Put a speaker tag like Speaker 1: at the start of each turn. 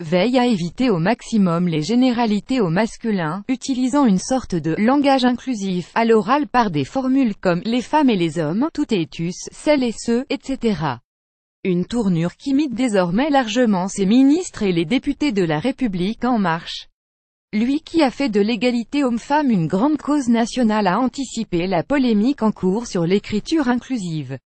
Speaker 1: veille à éviter au maximum les généralités au masculin, utilisant une sorte de langage inclusif à l'oral par des formules comme les femmes et les hommes, tout et tous, celles et ceux, etc. Une tournure qui imite désormais largement ses ministres et les députés de la République en marche. Lui qui a fait de l'égalité homme-femme une grande cause nationale a anticipé la polémique en cours sur l'écriture inclusive.